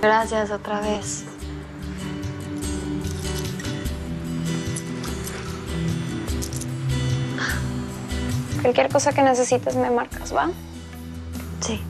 gracias. Otra vez. Cualquier cosa que necesites me marcas, ¿va? Sí.